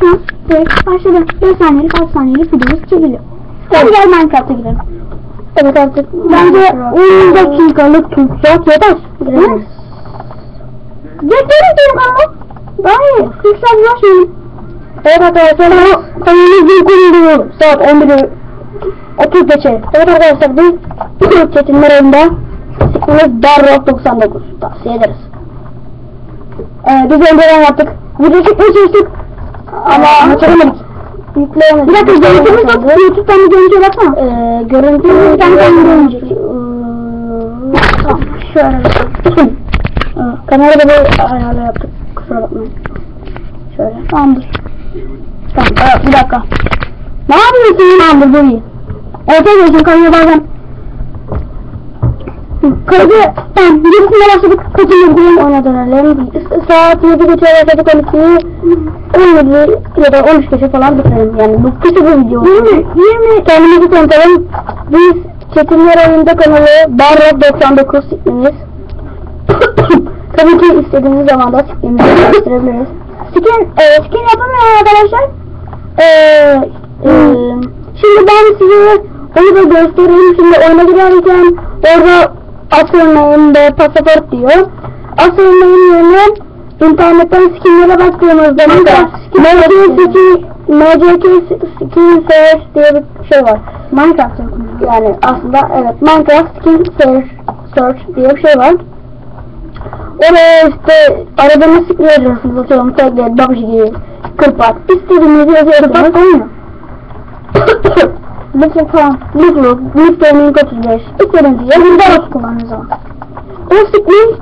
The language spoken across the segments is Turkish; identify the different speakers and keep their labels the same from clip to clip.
Speaker 1: Şu an direkt başladı. 5 saniyelik 6 saniyelik videomuz çekiliyor. Hadi gel Minecraft'a girelim.
Speaker 2: Evet artık.
Speaker 1: Bence 10 dakikalık tutsak yeter.
Speaker 2: Gireriz.
Speaker 1: Bekleriz benim ama. Daha iyi. Lütfen uğraşmayın.
Speaker 2: Evet arkadaşlar bu kanalımızın kurulduğu saat 11'i 30 geçe. Evet arkadaşlar biz çetinler oyunda sıkımız Darrock 99 tavsiye ederiz. Ee, biz önceden yaptık. Video çekmeye çalıştık. Ama hatırlamadık. Yükleyemedik.
Speaker 1: Bir dakika görüntümüz yok. YouTube'dan bir görüntüye baksana.
Speaker 2: Ee, görüntü
Speaker 1: Ben kendim görünce.
Speaker 2: Tamam şöyle Kamerada bir ayarla yaptık. Kusura bakmayın. Şöyle.
Speaker 1: Tamamdır.
Speaker 2: Tamam. Ee, bir dakika.
Speaker 1: Ne yapıyorsun?
Speaker 2: Tamamdır bu iyi.
Speaker 1: Ortaya geçin kayıyor bazen. Kaydı tamam gerisine başladık. Kaçıncı bugün
Speaker 2: Ona dönelim. Saat 7 geçe başladık 12'yi 17 ya da 13 geçe falan bitirelim. Yani bu kısa bir video.
Speaker 1: 20 20
Speaker 2: Kendimizi tanıtalım. Biz Çetinler Oyunda kanalı Barrock 99 siklimiz. Tabii ki istediğimiz zaman da siklimizi gösterebiliriz.
Speaker 1: skin, e, skin yapamıyor arkadaşlar.
Speaker 2: Ee, e,
Speaker 1: Şimdi ben size onu da göstereyim. Şimdi oyuna girerken
Speaker 2: orada asıl ve pasaport diyor. Asıl name yerine internetten skinlere baktığımızda MCK skin, search diye bir şey var.
Speaker 1: Minecraft.
Speaker 2: Yani aslında evet Minecraft skin search, diye bir şey var. Oraya işte aradığınız skin yazıyorsunuz atıyorum WG gibi, kırpak. İstediğinizi yazıyorsunuz.
Speaker 1: Kırpak olmuyor.
Speaker 2: Lütfen falan. Lütfen. Lütfen 35. İstediğinizi yazın.
Speaker 1: Burada nasıl kullanıyoruz ama?
Speaker 2: Skin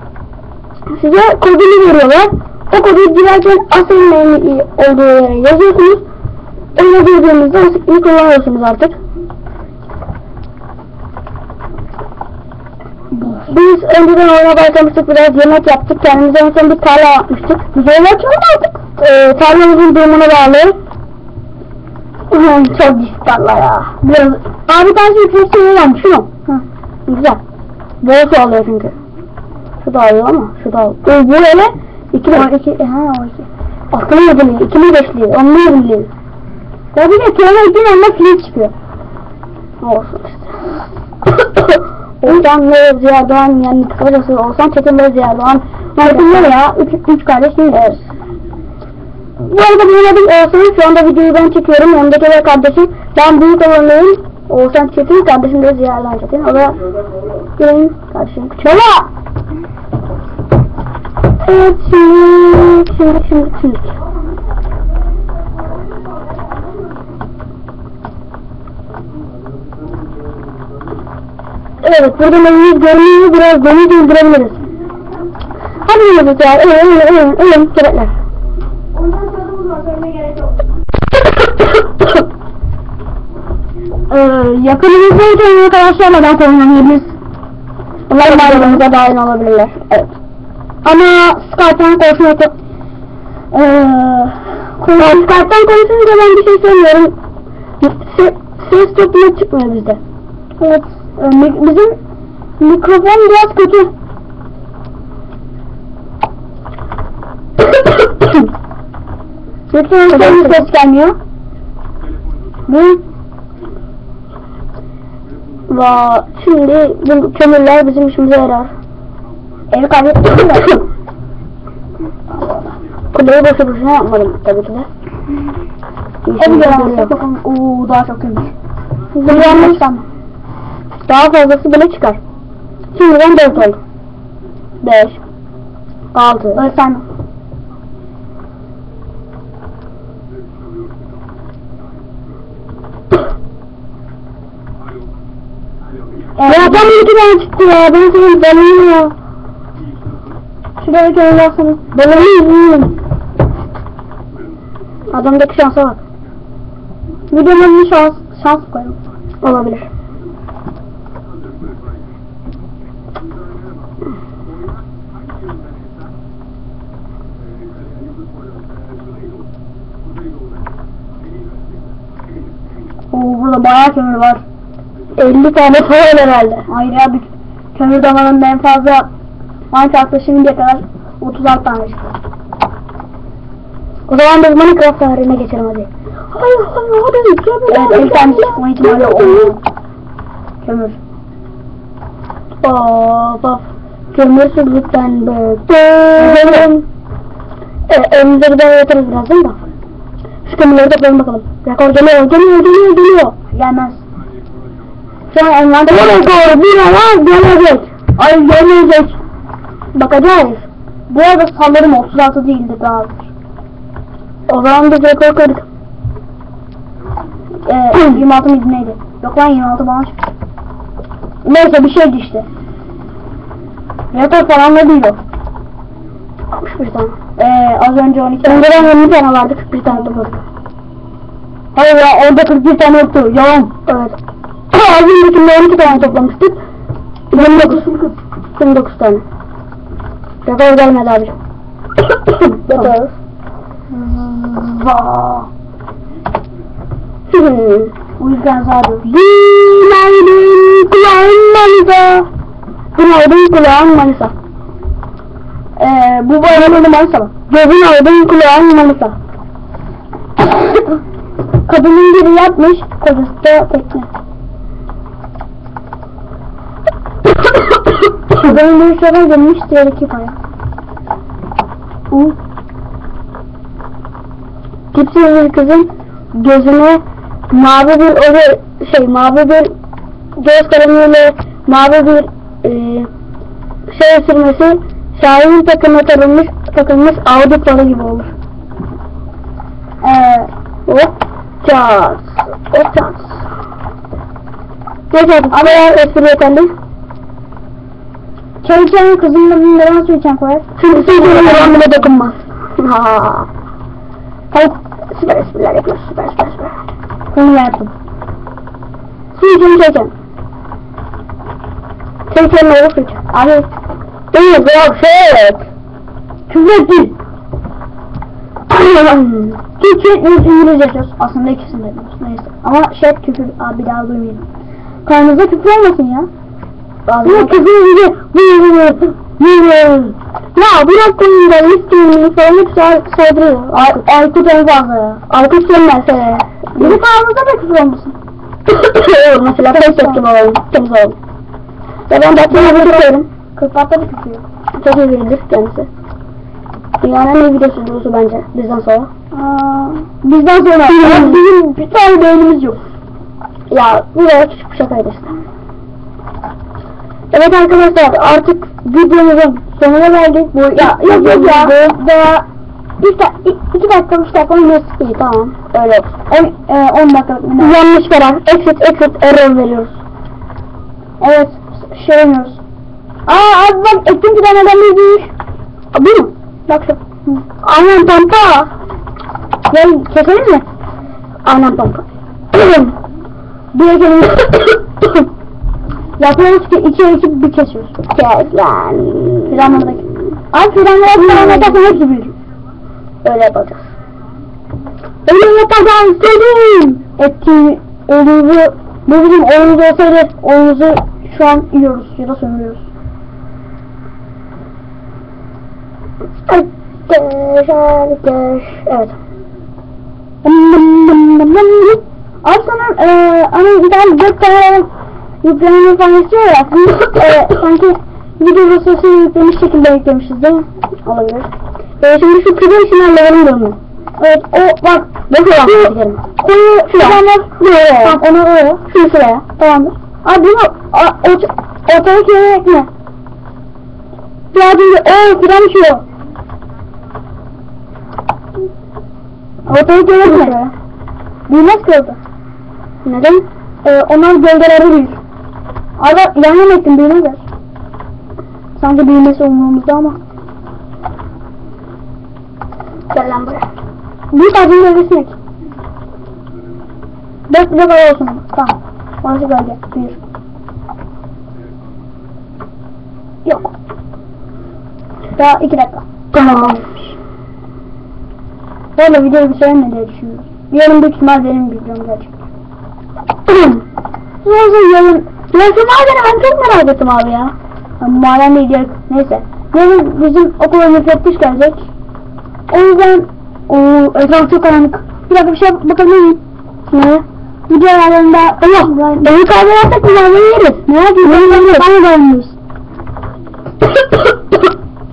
Speaker 2: size kodunu veriyorlar. O kodu girerken asıl name olduğu yere yazıyorsunuz. Oyuna girdiğinizde skin'i kullanıyorsunuz artık. Biz önceden oyuna başlamıştık biraz yemek yaptık. Kendimize en son bir tarla yapmıştık. Yemek yok artık. Ee, tarlamızın durumuna bağlı. Ulan çok pis tarla ya. Biraz... Abi ben şimdi şey varmış şunu. Hı. Güzel. Bol su alıyor çünkü. Şu da alıyor ama şu da alıyor. Bu iki de iki. Ha o iki. Akıllı yediliyor. İkili beşliyor. Onlu yediliyor. Ya bir de kelime ettiğin anda filiz çıkıyor. Olsun işte. Olsan ve Ziya Doğan olsan Çetin ve Ziya Doğan. Ya. Üç, üç? Bu arada benim adım Oğuzhan. Şu anda videoyu ben çekiyorum. De kardeşim. Ben büyük olanıyım. Oğuzhan Çetin. Kardeşim de Ziya Doğan Çetin. O da benim kardeşim. Küçük. Evet şimdi, şimdi, şimdi, şimdi. Evet, burada evimiz görünüyor. Biraz deniz öldürebiliriz. Hadi yürüyeceğiz ya. Ölüm, ölüm, ölüm, ölüm. Ee, yakınımızdayken arkadaşlarla da kullanabiliriz. Bunlar mahallemimize dahil olabilirler. Evet. Ama Skype'tan konuşmak yok. Ee, Skype'tan konuşunca ben bir şey söylüyorum. Se ses çok net çıkmıyor bizde. Evet. Ee, bizim mikrofon biraz kötü. Lütfen ses gelmiyor. Ne? Va şimdi bu kömürler bizim işimize yarar. Evi kaybettim de. Kuleyi boşu boşuna yapmadım tabii ki de.
Speaker 1: Evi göremezsek bakalım. Daha çok kömür.
Speaker 2: Kullanmış Daha fazlası bile çıkar. Şimdiden 4 oldu. 5 6
Speaker 1: Öyle
Speaker 2: Ya tam iki tane çıktı ya. Ben senin balığını ya. Şuraya kömür alsana. Balığını yiyeyim. Adamdaki şansa bak. Videomun şans, şans koyalım. Olabilir. Oo burada bayağı kömür var. 50 tane falan herhalde.
Speaker 1: Hayır ya bir kömür damarında en fazla
Speaker 2: Minecraft'ta şimdiye kadar 36 tane çıktı. O zaman biz Minecraft tarihine geçelim hadi.
Speaker 1: Hayır hayır hadi. Kömür.
Speaker 2: Evet, bir tane çıkma ihtimali olmuyor. Kömür. Of of. Kömürsüzlükten bıktım. E, de yatarız birazdan da. Şu kömürleri toplayalım bakalım. Rekor geliyor, geliyor, geliyor, geliyor. Gelmez. Şu an envanter... Rekor bir ama gelecek. Ay gelecek. Bakacağız. Bu arada sanırım 36 değildi daha. O zaman biz rekor kırdık. Ee, 26 mıydı neydi? Yok lan 26 bana çıktı. Neyse bir şeydi işte. Rekor falan da değil o. 61 tane. Ee, az önce 12 tane. Önceden 20 tane vardı 41 tane topladık. Hayır ya orada 41 tane yoktu. Yalan. Evet. Az öncekinde 12 tane toplamıştık. 29. 29 tane. Rekor gelmedi abi. Yaparız. Vaa. o yüzden zaten. Günaydın kulağın Manisa. Günaydın kulağın Manisa. Ee, bu bayramın Manisa mı? Günaydın kulağın Manisa. Kadının biri yapmış, kocası da tekne. Kadının biri şöyle gelmiş, diğer iki. Hı. Tipsiz bir kızın gözüne mavi bir öyle şey mavi bir göz kalemiyle mavi bir e, şey sürmesi şahin takımına takılmış takılmış Audi falı gibi olur. Eee hop çat hop çat. Neyse ama espri yeterli. Çay içen kızın adını neden su içen koyar? Çünkü su içen bile dokunmaz. Ha. Tavuk süper espriler yapıyor süper süper süper. Bunu yaptım. Su içen. Çay içen ne olur su içen. Abi. Değil yok şey. Küfür ettin. Türkçe İngilizce yapıyoruz. Aslında ikisini de yapıyoruz. Neyse. Ama şey küfür abi daha duymayayım. Karnınıza küfür olmasın ya. Ya küfür edince ya bırak konuyu da isteğini saydırıyor. Ay Aykut en fazla ya. Aykut sönmez he. Bizim kanalımızda da olmasın. Olur mesela Facebook gibi olalım. Temiz olalım. Ya ben Batman'a bir tutuyorum. Bir küfür yok. Çok iyi biridir kendisi. Dünyanın en iyi videosu bence bizden sonra. Aa, bizden sonra. Bizim bir tane beynimiz yok. Ya bu da küçük bir şakaydı işte. Evet arkadaşlar artık videomuzun sonuna geldik. Bu ya yok yok ya. Veya bir da, iki, dakika üç dakika oynarız. İyi tamam. Öyle. On, e, on dakika. Yanlış karar. Exit exit error veriyoruz. Evet. Şey oynuyoruz. Aa abi bak ettim bir tane adam. Aa, Bu mu? Bak şu. Aynen pampa. Gel keselim mi? Aynen pampa. Bir kelime. Yapıyoruz ki iki iki bir kesiyoruz. Kes lan. Planlardaki. Abi planlara planlardaki hepsi büyür. Öyle yapacağız. Öyle yapacağız dedim. Etki oyunuzu bu bizim oyunumuz olsaydı oyunuzu şu an yiyoruz ya da sömürüyoruz. Evet. Abi sana eee hani bir tane dört tane yüklemeni falan istiyor ya. eee sanki video dosyası yüklemiş şekilde yüklemişiz değil mi? Olabilir. Eee şimdi şu kızın içinden levelim dönüyor. Evet o bak. Nasıl bak? Koyu şuradan buraya. Tamam onu oraya. Şunu şuraya. Tamamdır. Abi bunu ortadaki yere ekle. Birazcık o fidan uçuyor. Ortaya gelir mi? Büyümez ki orada. Neden? Ee, onlar gölgeleri büyür. Abi yan ettim büyümezler. Sanki büyümesi umurumuzda ama. Gel lan buraya. Ağacın gölgesine ek. Dört bir de böyle olsun. Tamam. Orası gölge. Büyür. Yok. Daha iki dakika. Tamam. Böyle videoyu bitirelim mi diye düşünüyorum. Yarın büyük ihtimal benim videom gelecek. Nasıl yarın? Nasıl madeni ben çok merak ettim abi ya. Maden değil diye. Neyse. Yarın bizim okula müfettiş gelecek. O yüzden o etraf çok karanlık. Bir dakika bir şey bakabilir miyim? Ne? Video ayarlarında Allah evi kaybedersek biz ayarları yeriz. Ne yapayım? Ben de de dayanıyoruz.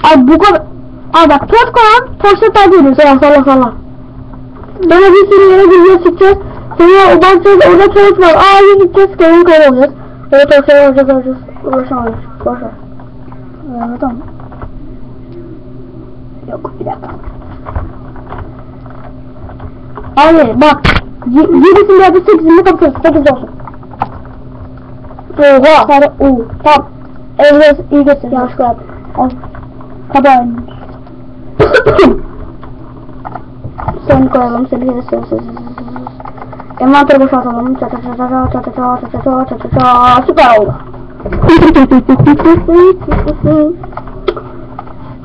Speaker 2: Abi bu kadar. Abi bak toz koyan taşla takip ediyoruz. Salla salla salla. Sonra bir sürü yere gireceğiz çıkacağız. Sonra o bakacağız orada toz var. Aa iyi gideceğiz. Köyün kaybolacağız. Evet okey olacak olacak. Ulaşamayız. Boş ver. Ee, Anladın mı? Yok bir dakika. Hayır bak. 7'sini yaptı 8'ini kapatıyoruz. 8 olsun. Oha. Sarı U. Tamam. Evet iyi göster. Yanlış koyalım. Al. Kabağı Sen koyalım. Seni göstereyim. Envanteri boşaltalım. Çata çata çata çata çata çata çata çata süper oldu.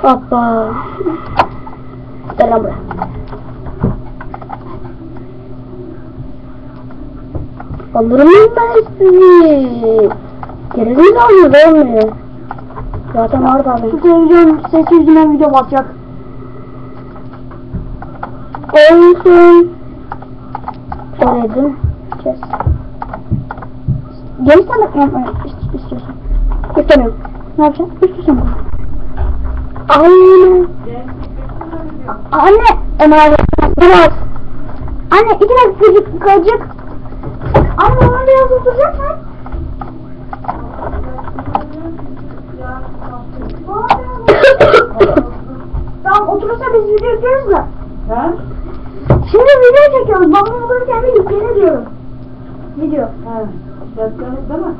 Speaker 2: Hoppa. Gel lan buraya. Alırım ben sizi. Geriniz almıyor olmuyor. Zaten var da abi.
Speaker 1: Şu televizyon 800 milyon video batacak.
Speaker 2: Olsun söyledim. Kes.
Speaker 1: Geri sen bakmayalım. İstiyorsan.
Speaker 2: İstemiyorum.
Speaker 1: Ne yapacağım? İstiyorsan bak.
Speaker 2: Anne.
Speaker 1: Anne.
Speaker 2: Emanet. Biraz.
Speaker 1: Anne iki dakika gıcık gıcık. Anne onu biraz oturacak mı? tamam oturursa biz video izliyoruz da.
Speaker 3: He?
Speaker 1: Şimdi video çekiyoruz. Babam olurken de yüklene diyorum. Video.
Speaker 3: Ha. Yapacağınız değil mi?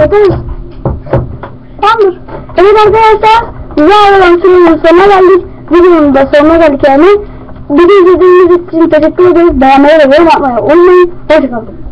Speaker 2: Yaparız. Tamamdır. Evet arkadaşlar. Bize ayrılan sürenin sonuna geldik. Videonun da sonuna geldik yani. Bizi izlediğiniz için teşekkür ederiz. Beğenmeyi ve yorum atmayı unutmayın. Hoşçakalın.